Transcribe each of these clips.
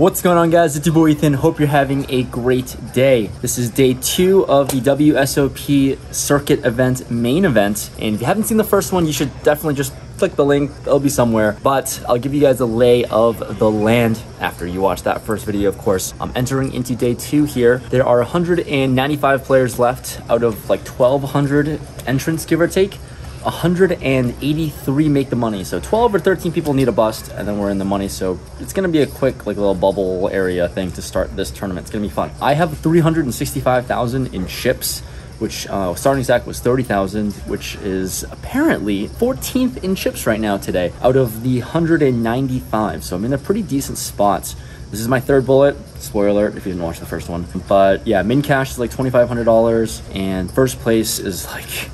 What's going on guys? It's your boy Ethan. Hope you're having a great day. This is day two of the WSOP circuit event main event. And if you haven't seen the first one, you should definitely just click the link. It'll be somewhere. But I'll give you guys a lay of the land after you watch that first video, of course. I'm entering into day two here. There are 195 players left out of like 1,200 entrants, give or take. 183 make the money. So 12 or 13 people need a bust, and then we're in the money. So it's gonna be a quick, like little bubble area thing to start this tournament. It's gonna be fun. I have 365,000 in chips, which uh, starting stack was 30,000, which is apparently 14th in chips right now today out of the 195. So I'm in a pretty decent spot. This is my third bullet. Spoiler alert if you didn't watch the first one. But yeah, min cash is like $2,500, and first place is like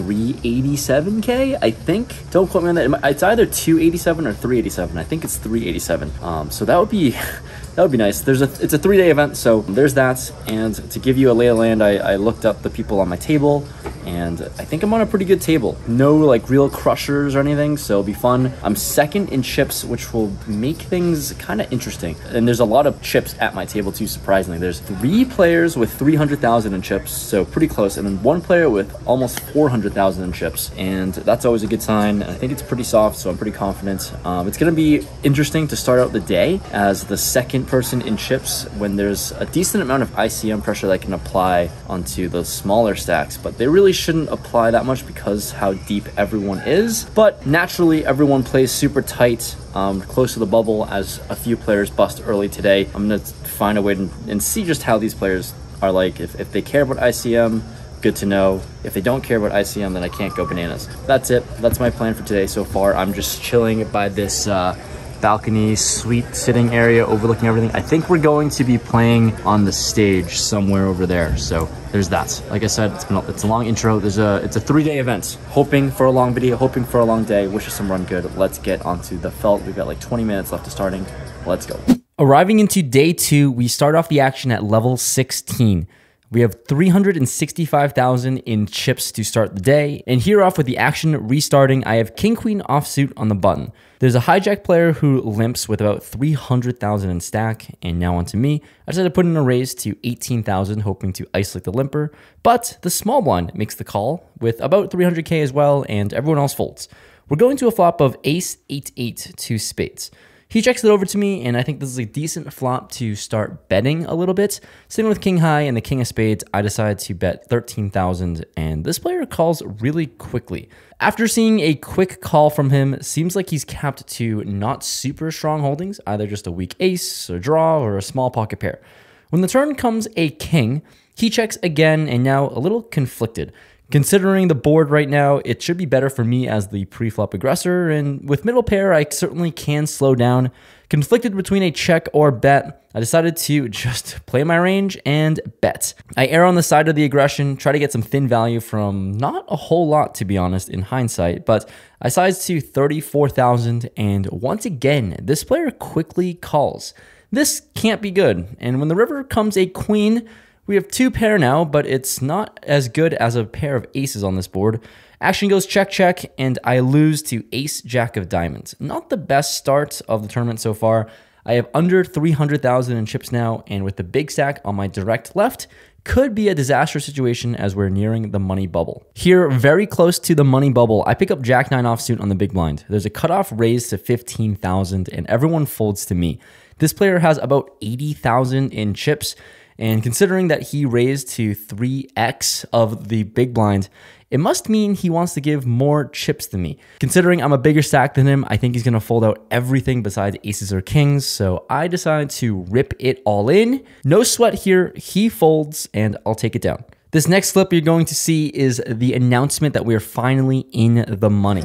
387k i think. Don't quote me on that. It's either 287 or 387 i think it's 387 um, so that would be that would be nice there's a it's a three-day event so there's that and to give you a lay of land I, I looked up the people on my table and I think I'm on a pretty good table. No like real crushers or anything, so it'll be fun. I'm second in chips, which will make things kind of interesting. And there's a lot of chips at my table too, surprisingly. There's three players with 300,000 in chips, so pretty close, and then one player with almost 400,000 in chips, and that's always a good sign. I think it's pretty soft, so I'm pretty confident. Um, it's gonna be interesting to start out the day as the second person in chips when there's a decent amount of ICM pressure that can apply onto the smaller stacks, but they really shouldn't apply that much because how deep everyone is. But naturally, everyone plays super tight, um, close to the bubble as a few players bust early today. I'm to find a way to, and see just how these players are like. If, if they care about ICM, good to know. If they don't care about ICM, then I can't go bananas. That's it. That's my plan for today so far. I'm just chilling by this uh, balcony suite sitting area overlooking everything. I think we're going to be playing on the stage somewhere over there. So there's that. Like I said, it's been a, it's a long intro. There's a it's a three day event. Hoping for a long video, hoping for a long day. Wish us some run good. Let's get onto the felt. We've got like 20 minutes left to starting. Let's go. Arriving into day two, we start off the action at level 16. We have 365,000 in chips to start the day. And here off with the action restarting, I have King Queen offsuit on the button. There's a hijack player who limps with about 300,000 in stack, and now onto me. I decided to put in a raise to 18,000, hoping to isolate the limper, but the small blind makes the call with about 300k as well, and everyone else folds. We're going to a flop of ace 8-8 spades. He checks it over to me, and I think this is a decent flop to start betting a little bit. Sitting with King High and the King of Spades, I decide to bet 13,000, and this player calls really quickly. After seeing a quick call from him, seems like he's capped to not super strong holdings, either just a weak ace, a draw, or a small pocket pair. When the turn comes a king, he checks again and now a little conflicted. Considering the board right now, it should be better for me as the pre-flop aggressor, and with middle pair, I certainly can slow down. Conflicted between a check or bet, I decided to just play my range and bet. I err on the side of the aggression, try to get some thin value from not a whole lot, to be honest, in hindsight, but I sized to 34,000, and once again, this player quickly calls. This can't be good, and when the river comes a queen, we have two pair now, but it's not as good as a pair of aces on this board. Action goes check, check, and I lose to ace, jack of diamonds. Not the best start of the tournament so far. I have under 300,000 in chips now, and with the big stack on my direct left, could be a disaster situation as we're nearing the money bubble. Here, very close to the money bubble, I pick up Jack 9 offsuit on the big blind. There's a cutoff raised to 15,000 and everyone folds to me. This player has about 80,000 in chips and considering that he raised to 3x of the big blind, it must mean he wants to give more chips than me. Considering I'm a bigger stack than him, I think he's gonna fold out everything besides aces or kings, so I decide to rip it all in. No sweat here, he folds, and I'll take it down. This next clip you're going to see is the announcement that we're finally in the money.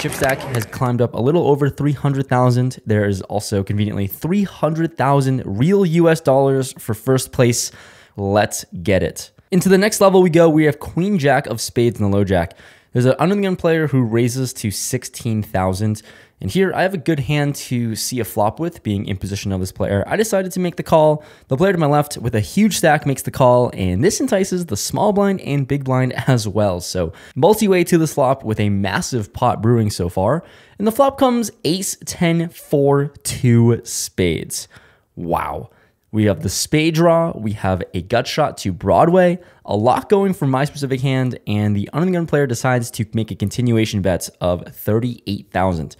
Chip stack has climbed up a little over 300,000. There is also conveniently 300,000 real US dollars for first place. Let's get it. Into the next level we go. We have Queen Jack of Spades and the low jack. There's an undergun player who raises to 16,000 And here I have a good hand to see a flop with, being in position of this player. I decided to make the call. The player to my left with a huge stack makes the call, and this entices the small blind and big blind as well. So multi-way to this flop with a massive pot brewing so far. And the flop comes ace 10 4 2 spades. Wow. We have the spade draw, we have a gut shot to Broadway, a lot going for my specific hand, and the under the gun player decides to make a continuation bet of 38,000.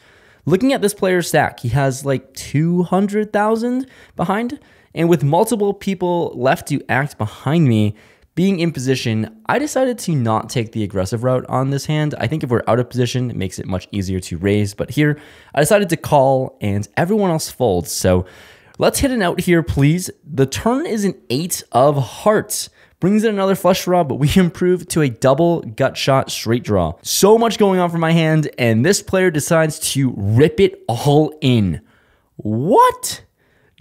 Looking at this player's stack, he has like 200,000 behind, and with multiple people left to act behind me, being in position, I decided to not take the aggressive route on this hand. I think if we're out of position, it makes it much easier to raise, but here I decided to call and everyone else folds. So Let's hit an out here, please. The turn is an eight of hearts. Brings in another flush draw, but we improve to a double gut shot straight draw. So much going on for my hand, and this player decides to rip it all in. What?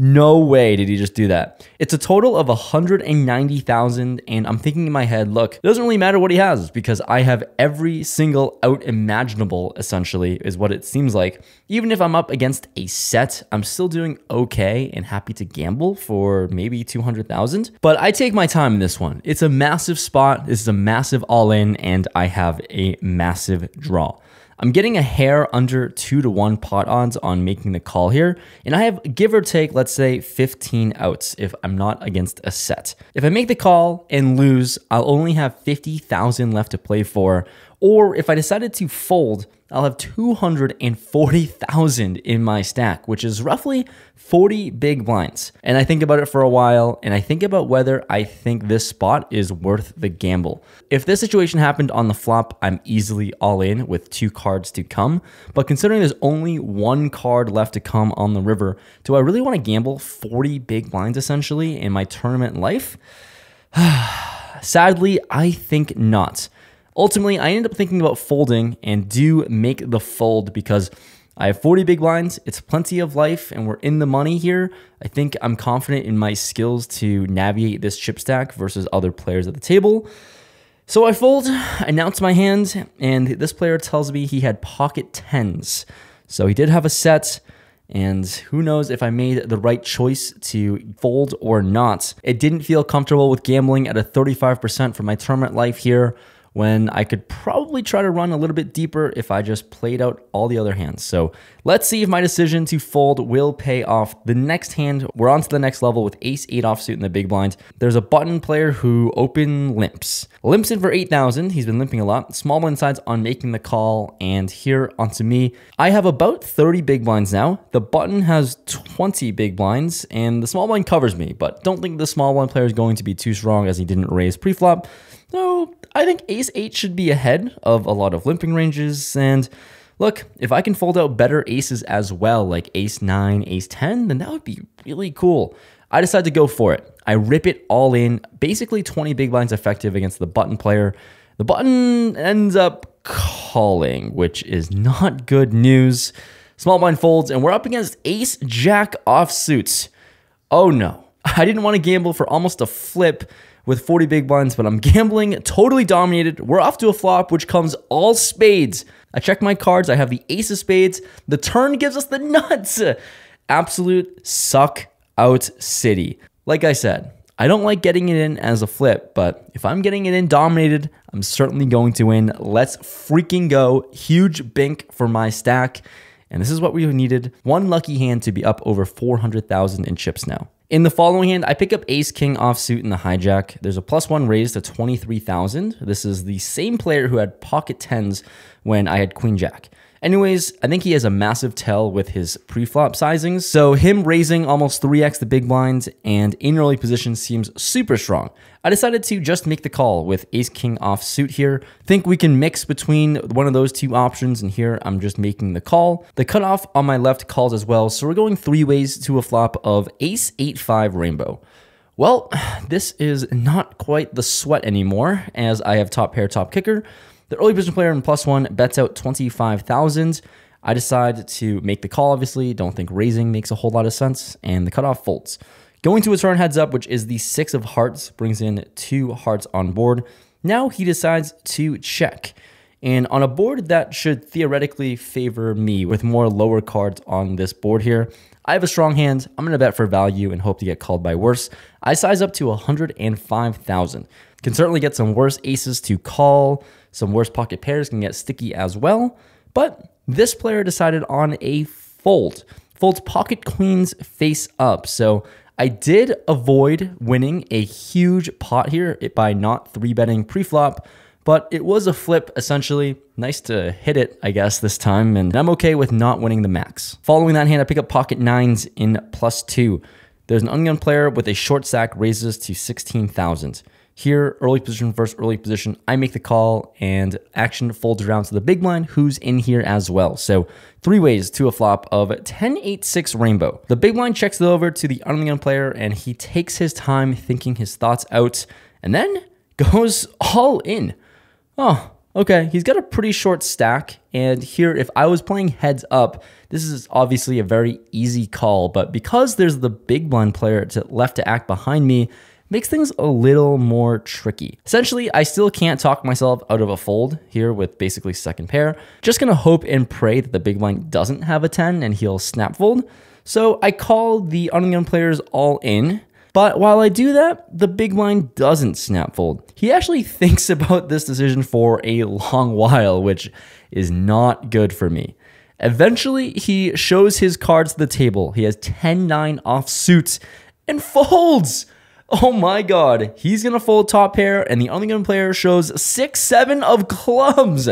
No way did he just do that. It's a total of 190,000 and I'm thinking in my head, look, it doesn't really matter what he has because I have every single out imaginable essentially is what it seems like. Even if I'm up against a set, I'm still doing okay and happy to gamble for maybe 200,000. But I take my time in this one. It's a massive spot. This is a massive all in and I have a massive draw. I'm getting a hair under two to one pot odds on making the call here. And I have give or take, let's say 15 outs if I'm not against a set. If I make the call and lose, I'll only have 50,000 left to play for. Or if I decided to fold, I'll have 240,000 in my stack, which is roughly 40 big blinds. And I think about it for a while and I think about whether I think this spot is worth the gamble. If this situation happened on the flop, I'm easily all in with two cards to come. But considering there's only one card left to come on the river, do I really want to gamble 40 big blinds essentially in my tournament life? Sadly, I think not. Ultimately, I ended up thinking about folding and do make the fold because I have 40 big blinds. It's plenty of life and we're in the money here. I think I'm confident in my skills to navigate this chip stack versus other players at the table. So I fold, I announce my hand, and this player tells me he had pocket tens. So he did have a set, and who knows if I made the right choice to fold or not. It didn't feel comfortable with gambling at a 35% for my tournament life here when I could probably try to run a little bit deeper if I just played out all the other hands. So let's see if my decision to fold will pay off. The next hand, we're on to the next level with ace 8 offsuit in the big blind. There's a button player who open limps. Limps in for 8,000. He's been limping a lot. Small blind sides on making the call. And here onto me, I have about 30 big blinds now. The button has 20 big blinds and the small blind covers me, but don't think the small blind player is going to be too strong as he didn't raise pre-flop. So I think ace 8 should be ahead of a lot of limping ranges. And look, if I can fold out better aces as well, like ace 9, ace 10, then that would be really cool. I decide to go for it. I rip it all in, basically 20 big blinds effective against the button player. The button ends up calling, which is not good news. Small blind folds, and we're up against ace jack offsuits. Oh no. I didn't want to gamble for almost a flip with 40 big blinds, but I'm gambling, totally dominated. We're off to a flop, which comes all spades. I check my cards. I have the ace of spades. The turn gives us the nuts. Absolute suck out city. Like I said, I don't like getting it in as a flip, but if I'm getting it in dominated, I'm certainly going to win. Let's freaking go. Huge bink for my stack. And this is what we needed. One lucky hand to be up over 400,000 in chips now. In the following hand, I pick up ace king offsuit in the hijack. There's a plus one raise to 23,000. This is the same player who had pocket tens when I had queen jack. Anyways, I think he has a massive tell with his pre-flop sizings. So him raising almost 3x the big blinds and in early position seems super strong. I decided to just make the call with ace king off suit here. Think we can mix between one of those two options and here I'm just making the call. The cutoff on my left calls as well. So we're going three ways to a flop of ace 8-5 rainbow. Well, this is not quite the sweat anymore as I have top pair, top kicker. The early position player in plus one bets out 25,000. I decide to make the call, obviously. Don't think raising makes a whole lot of sense. And the cutoff folds. Going to a turn heads up, which is the six of hearts, brings in two hearts on board. Now he decides to check. And on a board that should theoretically favor me with more lower cards on this board here, I have a strong hand. I'm going to bet for value and hope to get called by worse. I size up to 105,000. Can certainly get some worse aces to call. Some worse pocket pairs can get sticky as well. But this player decided on a fold. Folds pocket queens face up. So I did avoid winning a huge pot here by not three betting pre-flop, but it was a flip essentially. Nice to hit it, I guess, this time, and I'm okay with not winning the max. Following that hand, I pick up pocket nines in plus two. There's an unknown player with a short stack raises to 16,000. Here, early position versus early position, I make the call and action folds around to the big blind who's in here as well. So three ways to a flop of 10, 8, 6 rainbow. The big blind checks it over to the unknown player and he takes his time thinking his thoughts out and then goes all in. Oh, okay. He's got a pretty short stack. And here, if I was playing heads up, this is obviously a very easy call. But because there's the big blind player to left to act behind me, makes things a little more tricky. Essentially, I still can't talk myself out of a fold here with basically second pair. Just gonna hope and pray that the big blind doesn't have a 10 and he'll snap fold. So I call the unknown players all in. But while I do that, the big blind doesn't snap fold. He actually thinks about this decision for a long while, which is not good for me. Eventually, he shows his cards to the table. He has 10 9 off suits and folds. Oh my god, he's gonna fold top pair, and the unknown player shows six, seven of clubs.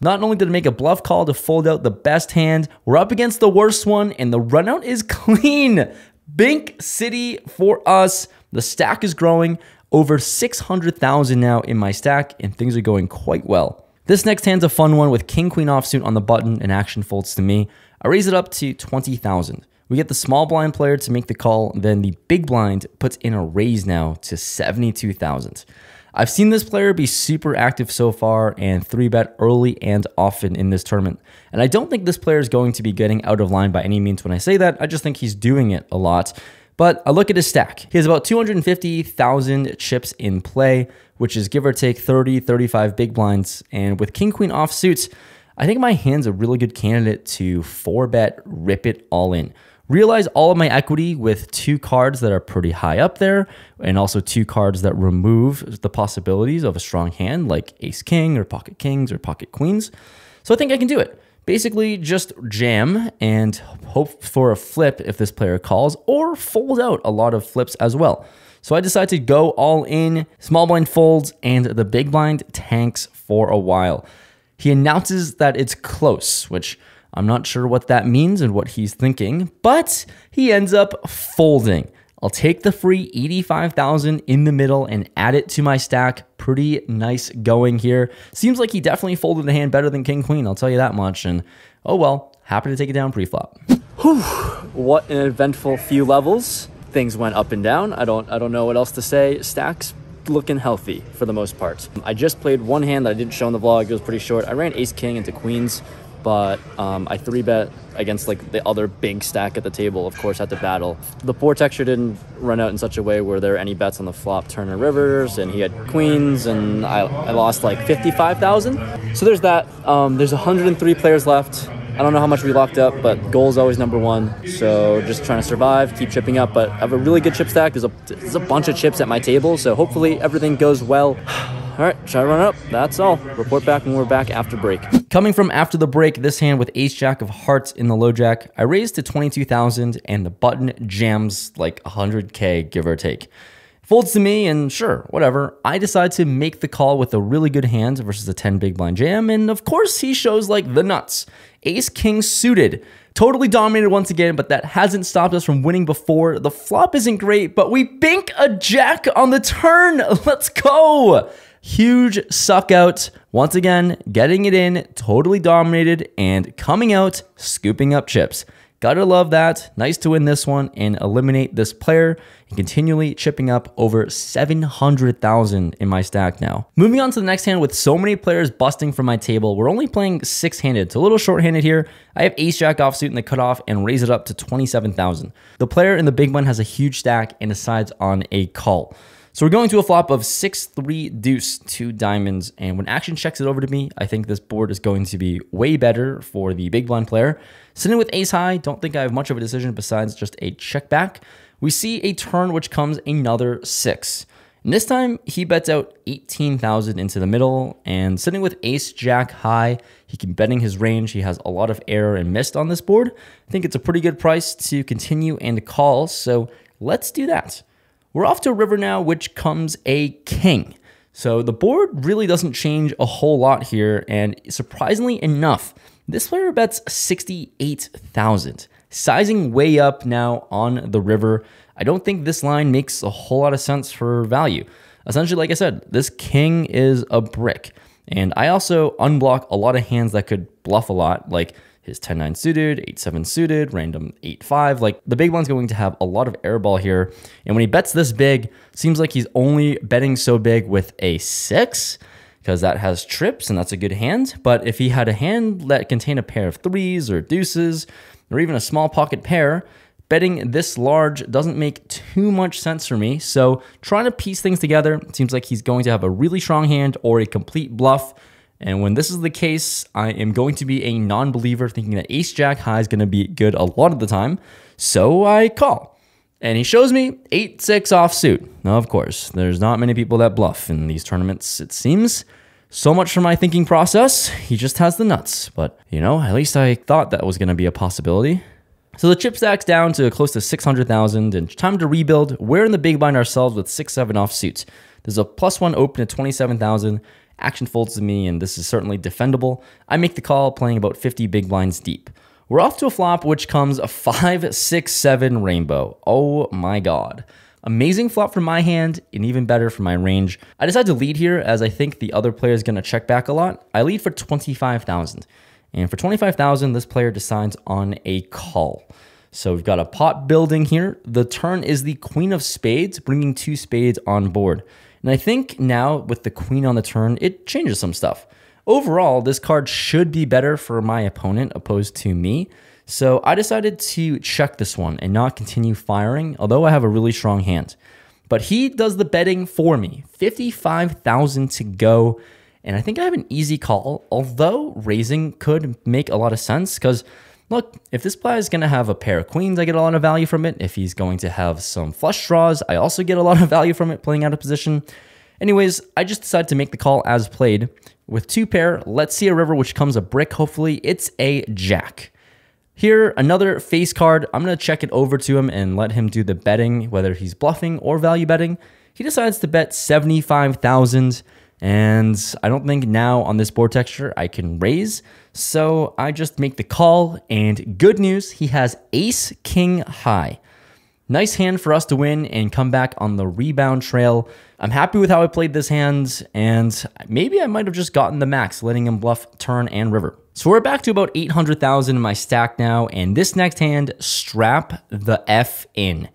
Not only did it make a bluff call to fold out the best hand, we're up against the worst one, and the runout is clean. Bink City for us. The stack is growing over 600,000 now in my stack, and things are going quite well. This next hand's a fun one with King Queen offsuit on the button and action folds to me. I raise it up to 20,000. We get the small blind player to make the call, then the big blind puts in a raise now to 72,000. I've seen this player be super active so far and 3 bet early and often in this tournament. And I don't think this player is going to be getting out of line by any means when I say that. I just think he's doing it a lot. But I look at his stack. He has about 250,000 chips in play, which is give or take 30, 35 big blinds. And with King Queen off suits, I think my hand's a really good candidate to 4 bet, rip it all in realize all of my equity with two cards that are pretty high up there and also two cards that remove the possibilities of a strong hand like ace king or pocket kings or pocket queens. So I think I can do it. Basically, just jam and hope for a flip if this player calls, or fold out a lot of flips as well. So I decided to go all in, small blind folds, and the big blind tanks for a while. He announces that it's close, which I'm not sure what that means and what he's thinking, but he ends up folding. I'll take the free 85,000 in the middle and add it to my stack. Pretty nice going here. Seems like he definitely folded the hand better than King Queen, I'll tell you that much. And oh well, happy to take it down pre-flop. Whew, what an eventful few levels. Things went up and down. I don't I don't know what else to say. Stacks looking healthy for the most part. I just played one hand that I didn't show in the vlog. It was pretty short. I ran ace king into queens but um, I three bet against like the other big stack at the table, of course, at the battle. The poor texture didn't run out in such a way where there were any bets on the flop Turner Rivers, and he had queens, and I, I lost like 55,000. So there's that. Um, there's 103 players left. I don't know how much we locked up, but goal is always number one. So just trying to survive, keep chipping up. But I have a really good chip stack. There's a, there's a bunch of chips at my table, so hopefully everything goes well. All right, try to run up. That's all. Report back when we're back after break. Coming from after the break, this hand with ace jack of hearts in the low jack, I raised to 22,000 and the button jams like 100k give or take. Folds to me and sure, whatever. I decide to make the call with a really good hand versus a 10 big blind jam and of course he shows like the nuts. Ace king suited. Totally dominated once again, but that hasn't stopped us from winning before. The flop isn't great, but we bink a jack on the turn. Let's go. Huge suck out. Once again, getting it in, totally dominated, and coming out, scooping up chips. Gotta love that. Nice to win this one and eliminate this player and continually chipping up over 700,000 in my stack now. Moving on to the next hand with so many players busting from my table, we're only playing six-handed. So a little short-handed here. I have ace jack offsuit in the cutoff and raise it up to 27,000. The player in the big one has a huge stack and decides on a call. So we're going to a flop of 6-3 deuce, two diamonds, and when action checks it over to me, I think this board is going to be way better for the big blind player. Sitting with ace high, don't think I have much of a decision besides just a check back. We see a turn which comes another 6. And this time, he bets out 18,000 into the middle, and sitting with ace jack high, he can betting his range. He has a lot of error and missed on this board. I think it's a pretty good price to continue and call, so let's do that. We're off to a river now, which comes a king. So the board really doesn't change a whole lot here, and surprisingly enough, this player bets 68,000, sizing way up now on the river. I don't think this line makes a whole lot of sense for value. Essentially, like I said, this king is a brick. And I also unblock a lot of hands that could bluff a lot, like his 10-9 suited, 8-7 suited, random 8-5. Like the big one's going to have a lot of airball here. And when he bets this big, seems like he's only betting so big with a 6 because that has trips and that's a good hand. But if he had a hand that contained a pair of threes or deuces or even a small pocket pair, betting this large doesn't make too much sense for me. So trying to piece things together, seems like he's going to have a really strong hand or a complete bluff. And when this is the case, I am going to be a non believer thinking that ace jack high is going to be good a lot of the time. So I call. And he shows me 8 6 offsuit. Now, of course, there's not many people that bluff in these tournaments, it seems. So much for my thinking process. He just has the nuts. But, you know, at least I thought that was going to be a possibility. So the chip stack's down to close to 600,000 and time to rebuild. We're in the big blind ourselves with 6-7 off offsuit. There's a plus one open at 27,000 Action folds to me, and this is certainly defendable. I make the call playing about 50 big blinds deep. We're off to a flop, which comes a 5, 6, 7 rainbow. Oh my god. Amazing flop from my hand, and even better for my range. I decide to lead here as I think the other player is going to check back a lot. I lead for 25,000. And for 25,000, this player decides on a call. So we've got a pot building here. The turn is the queen of spades, bringing two spades on board. And I think now with the queen on the turn, it changes some stuff. Overall, this card should be better for my opponent opposed to me. So I decided to check this one and not continue firing, although I have a really strong hand. But he does the betting for me. 55,000 to go. And I think I have an easy call, although raising could make a lot of sense because look, if this player is going to have a pair of queens, I get a lot of value from it. If he's going to have some flush draws, I also get a lot of value from it playing out of position. Anyways, I just decided to make the call as played. With two pair, let's see a river which comes a brick. Hopefully, it's a jack. Here, another face card. I'm going to check it over to him and let him do the betting, whether he's bluffing or value betting. He decides to bet 75,000 and I don't think now on this board texture I can raise. So I just make the call. And good news, he has ace king high. Nice hand for us to win and come back on the rebound trail. I'm happy with how I played this hand, and maybe I might have just gotten the max, letting him bluff turn and river. So we're back to about 800,000 in my stack now, and this next hand, strap the F in.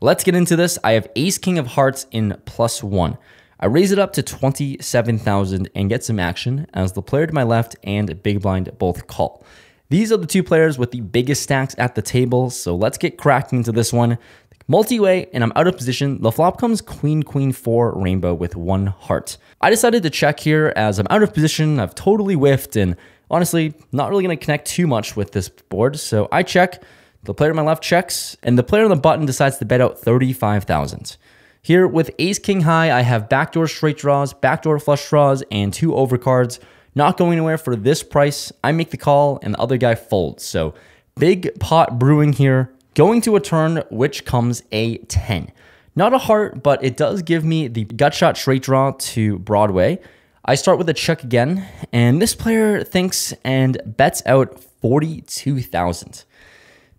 Let's get into this. I have ace king of hearts in plus one. I raise it up to 27,000 and get some action as the player to my left and big blind both call. These are the two players with the biggest stacks at the table, so let's get cracking into this one. Multi-way, and I'm out of position. The flop comes queen, queen, four, rainbow with one heart. I decided to check here as I'm out of position. I've totally whiffed and honestly, not really going to connect too much with this board. So I check, the player on my left checks, and the player on the button decides to bet out 35,000. Here with ace king high, I have backdoor straight draws, backdoor flush draws, and two overcards. Not going anywhere for this price. I make the call and the other guy folds. So big pot brewing here. Going to a turn, which comes a 10. Not a heart, but it does give me the gut shot straight draw to Broadway. I start with a check again, and this player thinks and bets out 42,000.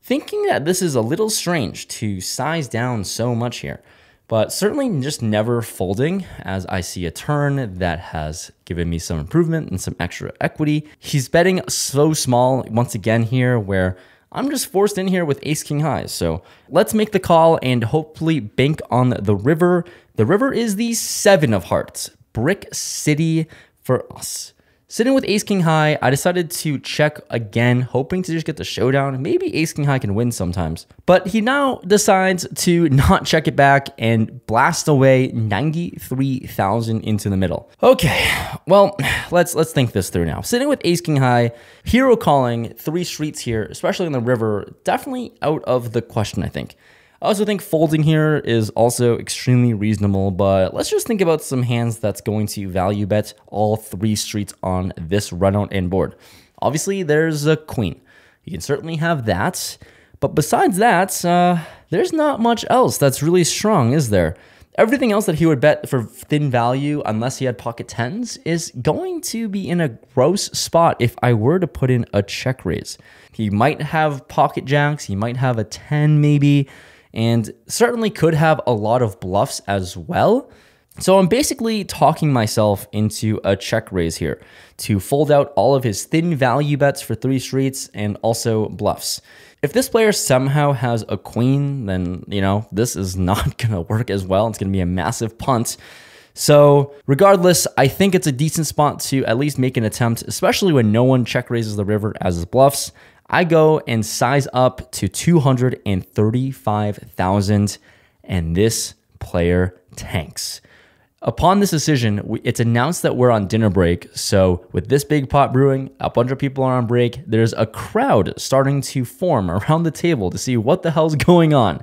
Thinking that this is a little strange to size down so much here but certainly just never folding as I see a turn that has given me some improvement and some extra equity. He's betting so small once again here where I'm just forced in here with ace king high. So let's make the call and hopefully bank on the river. The river is the seven of hearts, brick city for us. Sitting with Ace King High, I decided to check again, hoping to just get the showdown. Maybe Ace King High can win sometimes. But he now decides to not check it back and blast away 93,000 into the middle. Okay, well, let's let's think this through now. Sitting with Ace King High, hero calling, three streets here, especially in the river, definitely out of the question, I think. I also think folding here is also extremely reasonable, but let's just think about some hands that's going to value bet all three streets on this runout and board. Obviously, there's a queen. You can certainly have that, but besides that, uh, there's not much else that's really strong, is there? Everything else that he would bet for thin value, unless he had pocket tens, is going to be in a gross spot if I were to put in a check raise. He might have pocket jacks, he might have a 10 maybe, and certainly could have a lot of bluffs as well. So I'm basically talking myself into a check raise here to fold out all of his thin value bets for three streets and also bluffs. If this player somehow has a queen, then, you know, this is not going to work as well. It's going to be a massive punt. So, regardless, I think it's a decent spot to at least make an attempt, especially when no one check raises the river as bluffs. I go and size up to 235,000 and this player tanks. Upon this decision, it's announced that we're on dinner break. So, with this big pot brewing, a bunch of people are on break. There's a crowd starting to form around the table to see what the hell's going on.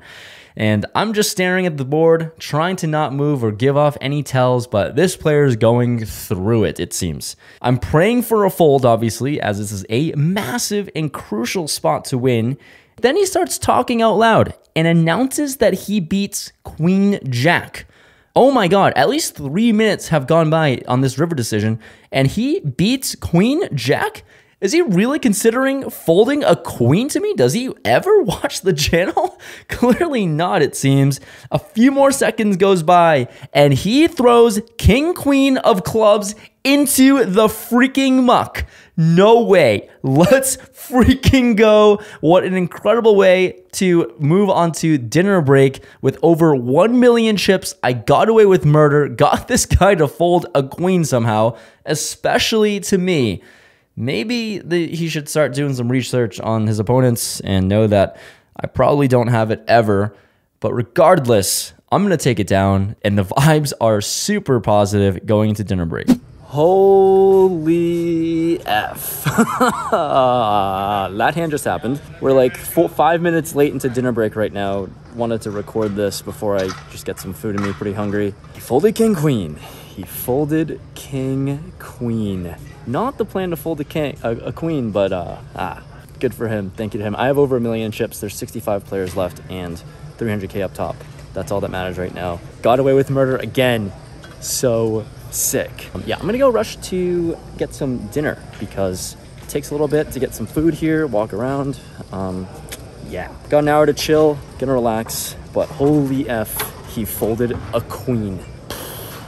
And I'm just staring at the board, trying to not move or give off any tells, but this player is going through it, it seems. I'm praying for a fold, obviously, as this is a massive and crucial spot to win. Then he starts talking out loud and announces that he beats Queen Jack. Oh my god, at least three minutes have gone by on this river decision, and he beats Queen Jack? Is he really considering folding a queen to me? Does he ever watch the channel? Clearly not, it seems. A few more seconds goes by, and he throws king queen of clubs into the freaking muck. No way. Let's freaking go. What an incredible way to move on to dinner break with over 1 million chips. I got away with murder, got this guy to fold a queen somehow, especially to me maybe the, he should start doing some research on his opponents and know that I probably don't have it ever. But regardless, I'm going to take it down, and the vibes are super positive going into dinner break. Holy F. that hand just happened. We're like four, five minutes late into dinner break right now. Wanted to record this before I just get some food in me, pretty hungry. He folded King Queen. He folded King Queen. Not the plan to fold a, king, a, a queen, but uh, ah, good for him. Thank you to him. I have over a million chips. There's 65 players left and 300k up top. That's all that matters right now. Got away with murder again. So sick. Um, yeah, I'm gonna go rush to get some dinner because it takes a little bit to get some food here, walk around. Um, yeah, got an hour to chill, gonna relax. But holy f, he folded a queen.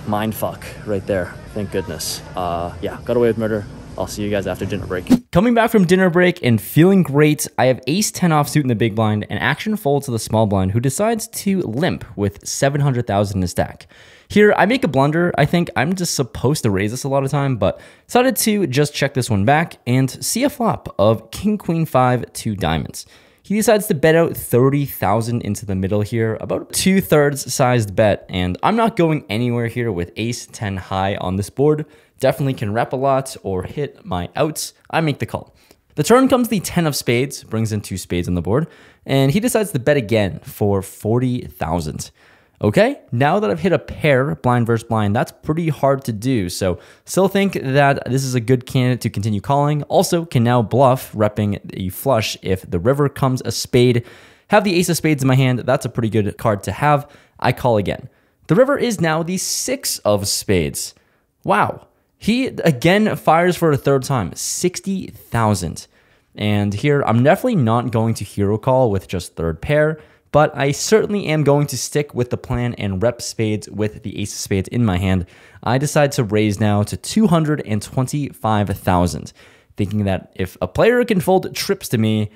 Mind fuck right there. Thank goodness. Uh, yeah, got away with murder. I'll see you guys after dinner break. Coming back from dinner break and feeling great, I have ace 10 offsuit in the big blind and action folds to the small blind who decides to limp with 700,000 in his stack. Here, I make a blunder. I think I'm just supposed to raise this a lot of time, but decided to just check this one back and see a flop of king, queen, five, two diamonds. He decides to bet out 30,000 into the middle here, about two thirds sized bet. And I'm not going anywhere here with ace 10 high on this board. Definitely can rep a lot or hit my outs. I make the call. The turn comes the 10 of spades, brings in two spades on the board, and he decides to bet again for 40,000. Okay, now that I've hit a pair, blind versus blind, that's pretty hard to do. So still think that this is a good candidate to continue calling. Also can now bluff, repping a flush if the river comes a spade. Have the ace of spades in my hand, that's a pretty good card to have. I call again. The river is now the six of spades. Wow. He again fires for a third time, 60,000. And here, I'm definitely not going to hero call with just third pair but I certainly am going to stick with the plan and rep spades with the ace of spades in my hand. I decide to raise now to 225,000, thinking that if a player can fold trips to me,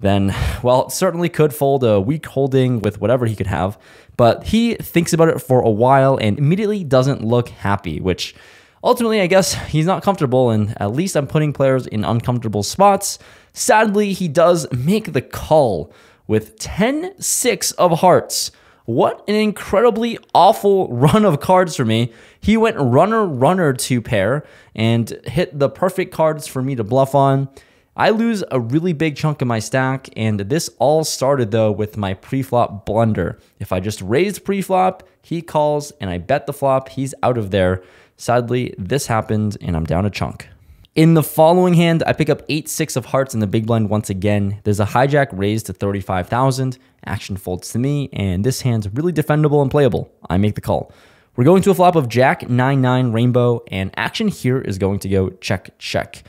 then, well, certainly could fold a weak holding with whatever he could have. But he thinks about it for a while and immediately doesn't look happy, which Ultimately, I guess he's not comfortable, and at least I'm putting players in uncomfortable spots. Sadly, he does make the call with 10 6 of hearts. What an incredibly awful run of cards for me. He went runner, runner to pair and hit the perfect cards for me to bluff on. I lose a really big chunk of my stack, and this all started though with my pre-flop blunder. If I just raised pre-flop, he calls, and I bet the flop, he's out of there. Sadly, this happened, and I'm down a chunk. In the following hand, I pick up 8-6 of hearts in the big blind once again. There's a hijack raised to 35,000. Action folds to me, and this hand's really defendable and playable. I make the call. We're going to a flop of Jack 9-9 Rainbow, and action here is going to go check, check.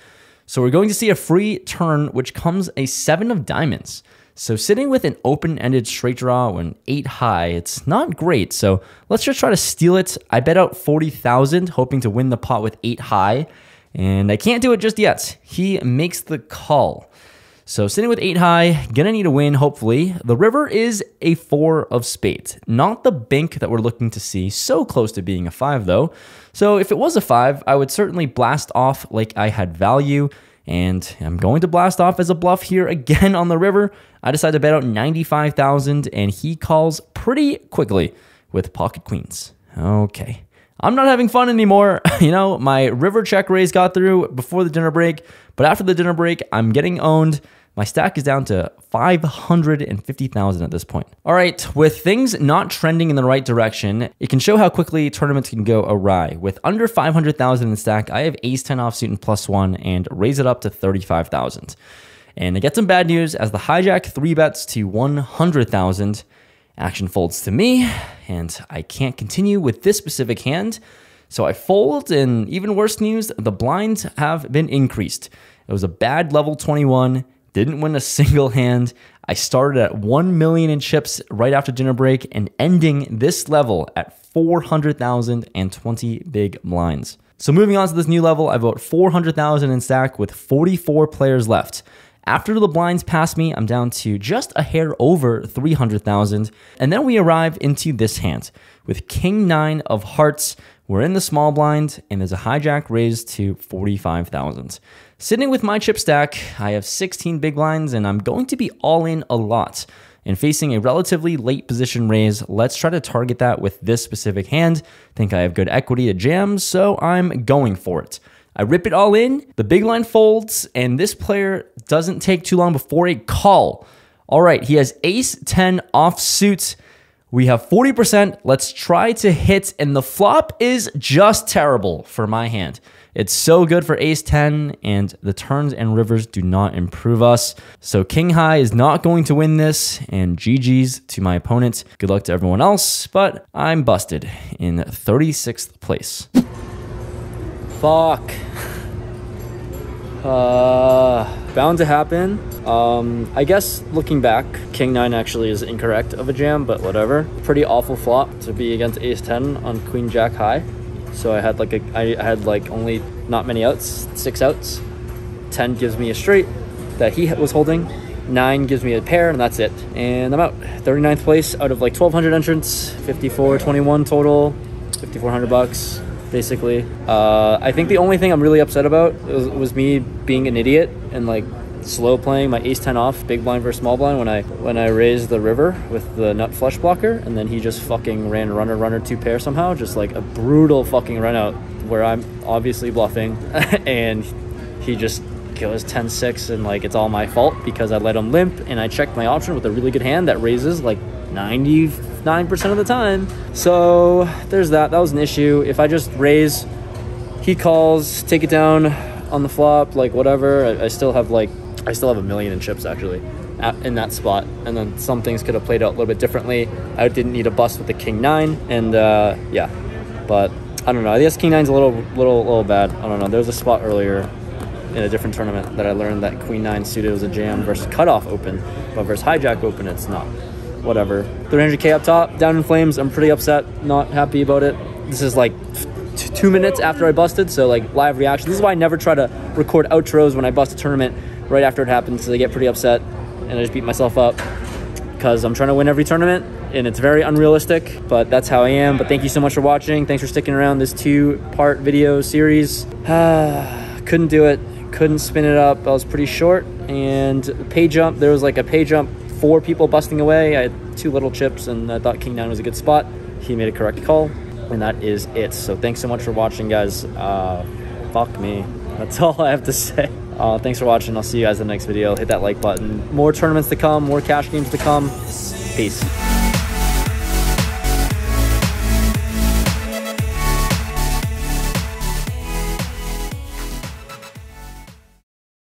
So we're going to see a free turn, which comes a 7 of diamonds. So sitting with an open-ended straight draw when 8 high, it's not great. So let's just try to steal it. I bet out 40,000, hoping to win the pot with 8 high. And I can't do it just yet. He makes the call. So sitting with 8 high, gonna need a win, hopefully. The river is a 4 of spades. Not the bank that we're looking to see. So close to being a 5, though. So if it was a 5, I would certainly blast off like I had value. And I'm going to blast off as a bluff here again on the river. I decide to bet out 95,000 and he calls pretty quickly with pocket queens. Okay. I'm not having fun anymore. you know, my river check raise got through before the dinner break, but after the dinner break, I'm getting owned. My stack is down to 550,000 at this point. All right, with things not trending in the right direction, it can show how quickly tournaments can go awry. With under 500,000 in stack, I have ace 10 offsuit and plus one and raise it up to 35,000. And I get some bad news as the hijack three bets to 100,000. Action folds to me, and I can't continue with this specific hand. So I fold, and even worse news, the blinds have been increased. It was a bad level 21 didn't win a single hand. I started at 1 million in chips right after dinner break and ending this level at 400,020 big blinds. So moving on to this new level, I vote 400,000 in stack with 44 players left. After the blinds pass me, I'm down to just a hair over 300,000. And then we arrive into this hand with King 9 of hearts. We're in the small blind and there's a hijack raised to 45,000. Sitting with my chip stack, I have 16 big blinds and I'm going to be all in a lot. And facing a relatively late position raise, let's try to target that with this specific hand. Think I have good equity to jam, so I'm going for it. I rip it all in, the big line folds, and this player doesn't take too long before a call. All right, he has ace 10 offsuit. We have 40%. Let's try to hit, and the flop is just terrible for my hand. It's so good for ace 10, and the turns and rivers do not improve us. So king high is not going to win this, and GG's to my opponent. Good luck to everyone else, but I'm busted in 36th place. Fuck. Uh, bound to happen. Um, I guess looking back, King 9 actually is incorrect of a jam, but whatever. Pretty awful flop to be against Ace 10 on Queen Jack high. So I had like a, I had like only not many outs, six outs. 10 gives me a straight that he was holding. 9 gives me a pair, and that's it. And I'm out. 39th place out of like 1,200 entrants, 54, 21 total, 5,400 bucks, basically. Uh, I think the only thing I'm really upset about was, was me being an idiot and like slow playing my ace 10 off big blind versus small blind when I when I raised the river with the nut flush blocker and then he just fucking ran runner runner two pair somehow just like a brutal fucking run out where I'm obviously bluffing and he just goes 10-6 and like it's all my fault because I let him limp and I checked my option with a really good hand that raises like 99% of the time. So there's that. That was an issue. If I just raise, he calls, take it down on the flop, like whatever. I, I still have like I still have a million in chips actually at, in that spot. And then some things could have played out a little bit differently. I didn't need a bust with the king nine, and uh, yeah, but I don't know. I guess king nine's a little, little, little bad. I don't know. There was a spot earlier in a different tournament that I learned that queen nine suited was a jam versus cutoff open, but versus hijack open, it's not. Whatever. 300k up top, down in flames. I'm pretty upset. Not happy about it. This is like two minutes after I busted, so like live reaction. This is why I never try to record outros when I bust a tournament right after it happens, so I get pretty upset and I just beat myself up because I'm trying to win every tournament and it's very unrealistic, but that's how I am. But thank you so much for watching. Thanks for sticking around this two-part video series. Couldn't do it. Couldn't spin it up. I was pretty short. And pay jump, there was like a pay jump, four people busting away. I had two little chips, and I thought King 9 was a good spot. He made a correct call, and that is it. So thanks so much for watching, guys. Uh, fuck me. That's all I have to say. Uh, thanks for watching. I'll see you guys in the next video. Hit that like button. More tournaments to come, more cash games to come. Peace.